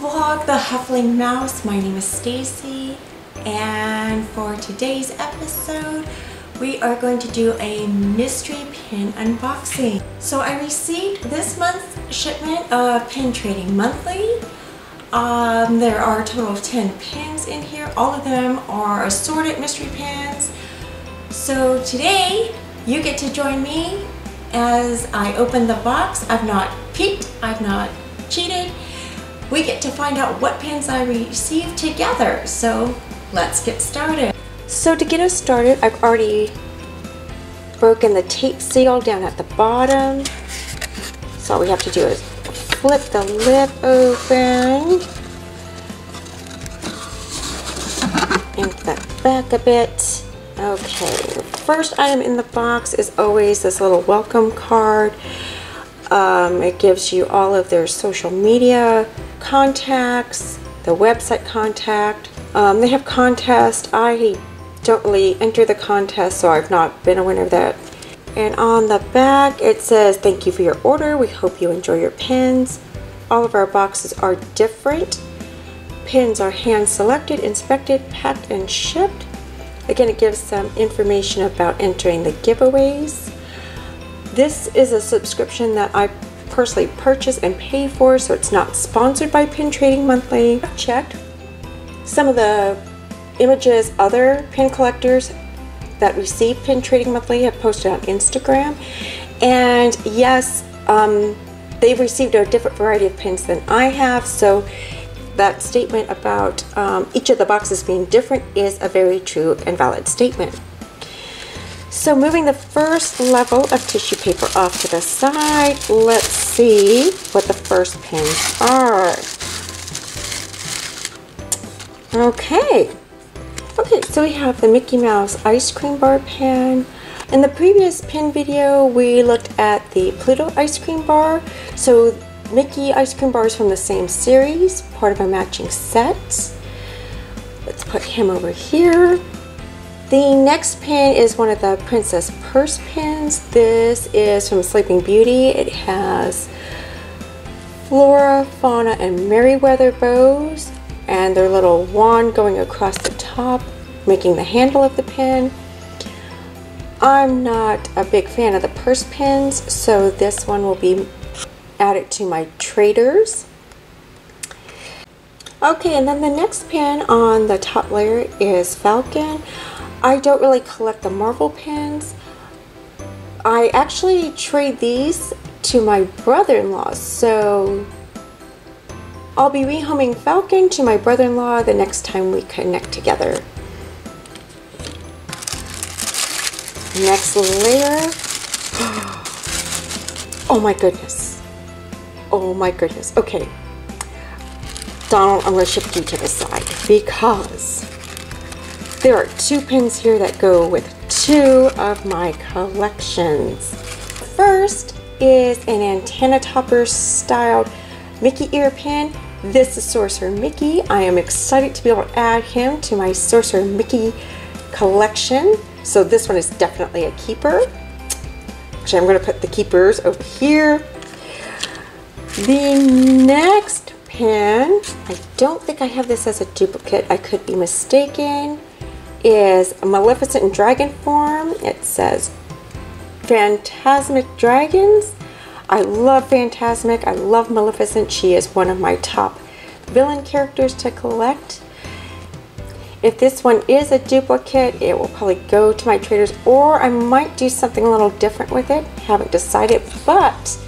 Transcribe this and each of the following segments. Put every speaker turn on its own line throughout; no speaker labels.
vlog The Hufflin' Mouse. My name is Stacy and for today's episode we are going to do a mystery pin unboxing. So I received this month's shipment of Pin Trading Monthly. Um, there are a total of 10 pins in here. All of them are assorted mystery pins. So today you get to join me as I open the box. I've not peeked, I've not cheated. We get to find out what pins I received together. So let's get started. So to get us started, I've already broken the tape seal down at the bottom. So all we have to do is flip the lip open. And that back a bit. Okay, the first item in the box is always this little welcome card. Um, it gives you all of their social media contacts, the website contact. Um, they have contests. I don't really enter the contest, so I've not been a winner of that. And on the back, it says, thank you for your order. We hope you enjoy your pins. All of our boxes are different. Pins are hand selected, inspected, packed, and shipped. Again, it gives some information about entering the giveaways. This is a subscription that I personally purchase and pay for, so it's not sponsored by Pin Trading Monthly. I've checked some of the images other pin collectors that receive Pin Trading Monthly have posted on Instagram. And yes, um, they've received a different variety of pins than I have, so that statement about um, each of the boxes being different is a very true and valid statement. So moving the first level of tissue paper off to the side, let's see what the first pins are. Okay, okay, so we have the Mickey Mouse ice cream bar pin. In the previous pin video, we looked at the Pluto ice cream bar. So Mickey ice cream bars from the same series, part of a matching set. Let's put him over here. The next pin is one of the Princess Purse pins. This is from Sleeping Beauty. It has Flora, Fauna, and Merryweather bows and their little wand going across the top, making the handle of the pin. I'm not a big fan of the purse pins, so this one will be added to my traders. Okay, and then the next pin on the top layer is Falcon. I don't really collect the Marvel pins. I actually trade these to my brother-in-law, so I'll be rehoming Falcon to my brother-in-law the next time we connect together. Next layer. Oh my goodness. Oh my goodness. Okay. Donald, I'm going to shift you to the side because there are two pins here that go with two of my collections. First is an antenna topper styled Mickey ear pin. This is Sorcerer Mickey. I am excited to be able to add him to my Sorcerer Mickey collection. So this one is definitely a keeper. Actually, I'm going to put the keepers over here. The next pin, I don't think I have this as a duplicate. I could be mistaken is Maleficent dragon form. It says Fantasmic Dragons. I love Fantasmic. I love Maleficent. She is one of my top villain characters to collect. If this one is a duplicate, it will probably go to my traders or I might do something a little different with it. Haven't decided, but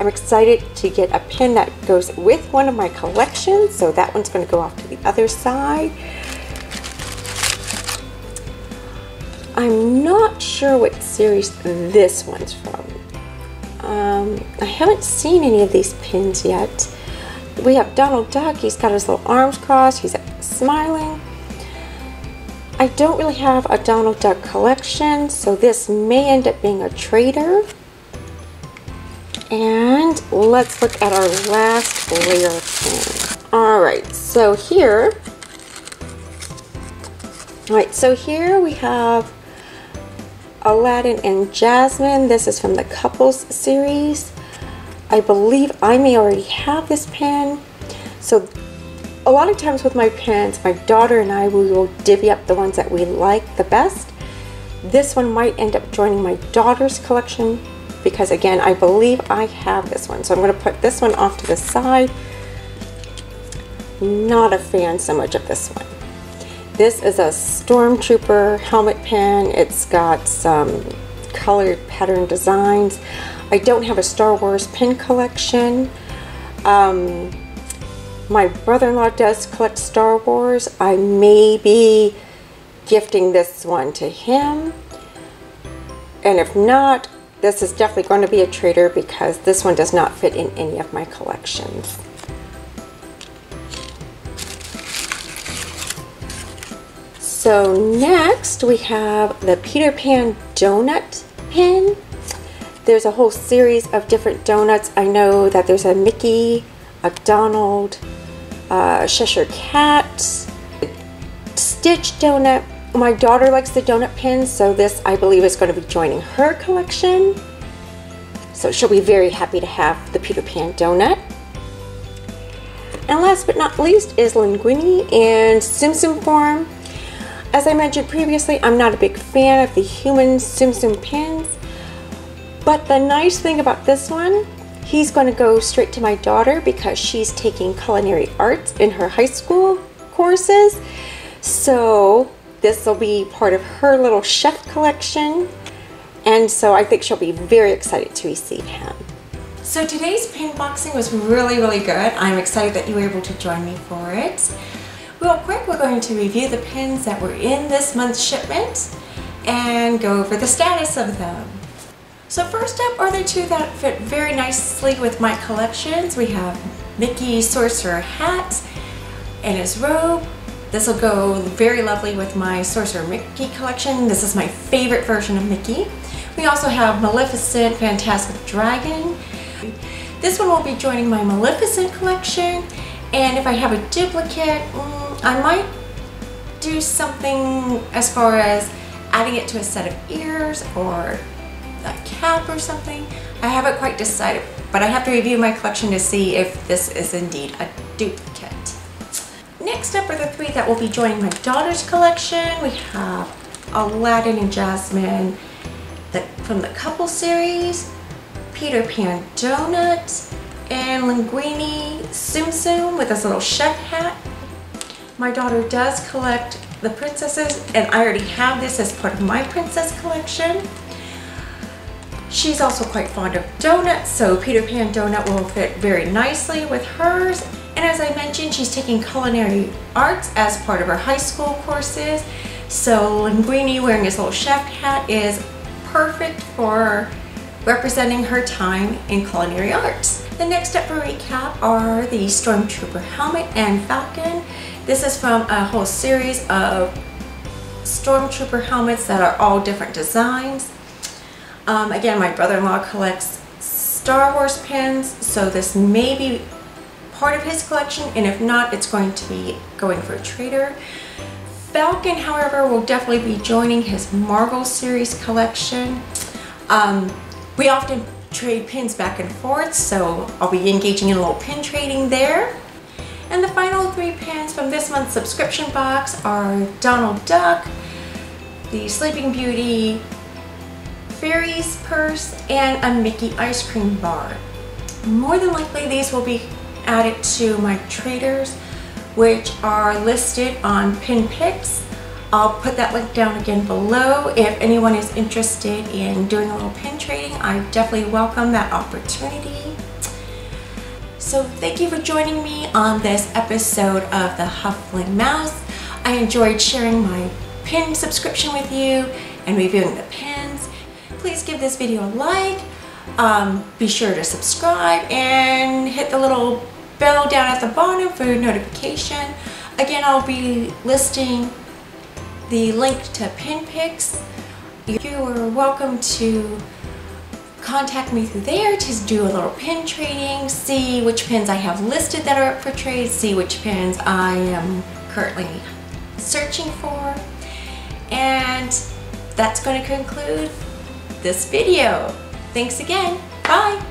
I'm excited to get a pin that goes with one of my collections. So that one's going to go off to the other side. Sure what series this one's from. Um, I haven't seen any of these pins yet. We have Donald Duck. He's got his little arms crossed. He's smiling. I don't really have a Donald Duck collection, so this may end up being a trader. And let's look at our last layer of pin. All right, so here, all right, so here we have Aladdin and Jasmine. This is from the Couples series. I believe I may already have this pen. So a lot of times with my pens, my daughter and I, we will divvy up the ones that we like the best. This one might end up joining my daughter's collection because again, I believe I have this one. So I'm gonna put this one off to the side. Not a fan so much of this one. This is a Stormtrooper helmet pin. It's got some colored pattern designs. I don't have a Star Wars pin collection. Um, my brother-in-law does collect Star Wars. I may be gifting this one to him. And if not, this is definitely going to be a trader because this one does not fit in any of my collections. So next we have the Peter Pan Donut Pin. There's a whole series of different donuts. I know that there's a Mickey, a Donald, a Cheshire Cat, Stitch Donut. My daughter likes the donut pins, so this I believe is going to be joining her collection. So she'll be very happy to have the Peter Pan donut. And last but not least is Linguini in Tsum Tsum form. As I mentioned previously, I'm not a big fan of the human Tsum pins, but the nice thing about this one, he's going to go straight to my daughter because she's taking culinary arts in her high school courses. So this will be part of her little chef collection. And so I think she'll be very excited to receive him. So today's pin boxing was really, really good. I'm excited that you were able to join me for it. Real quick, we're going to review the pins that were in this month's shipment and go over the status of them. So first up are the two that fit very nicely with my collections. We have Mickey Sorcerer hat and his robe. This will go very lovely with my Sorcerer Mickey collection. This is my favorite version of Mickey. We also have Maleficent Fantastic Dragon. This one will be joining my Maleficent collection and if I have a duplicate, mm, I might do something as far as adding it to a set of ears or a cap or something. I haven't quite decided, but I have to review my collection to see if this is indeed a duplicate. Next up are the three that will be joining my daughter's collection. We have Aladdin and Jasmine the, from the Couple series, Peter Pan Donut, and Linguini Tsum Tsum with his little chef hat my daughter does collect the princesses and I already have this as part of my princess collection. She's also quite fond of donuts, so Peter Pan donut will fit very nicely with hers. And as I mentioned, she's taking culinary arts as part of her high school courses. So Linguini wearing his little chef hat is perfect for representing her time in culinary arts. The next step for recap are the Stormtrooper helmet and falcon. This is from a whole series of Stormtrooper helmets that are all different designs. Um, again, my brother-in-law collects Star Wars pins, so this may be part of his collection, and if not, it's going to be going for a trader. Falcon, however, will definitely be joining his Marvel series collection. Um, we often trade pins back and forth, so I'll be engaging in a little pin trading there. And the final three pins from this month's subscription box are Donald Duck, the Sleeping Beauty, Fairy's Purse, and a Mickey ice cream bar. More than likely these will be added to my traders which are listed on PinPics. I'll put that link down again below. If anyone is interested in doing a little pin trading, I definitely welcome that opportunity. So thank you for joining me on this episode of The Hufflin' Mouse. I enjoyed sharing my pin subscription with you and reviewing the pins. Please give this video a like, um, be sure to subscribe and hit the little bell down at the bottom for notification. Again, I'll be listing the link to PinPics. You are welcome to contact me through there to do a little pin trading, see which pins I have listed that are up for trade, see which pins I am currently searching for. And that's going to conclude this video. Thanks again. Bye.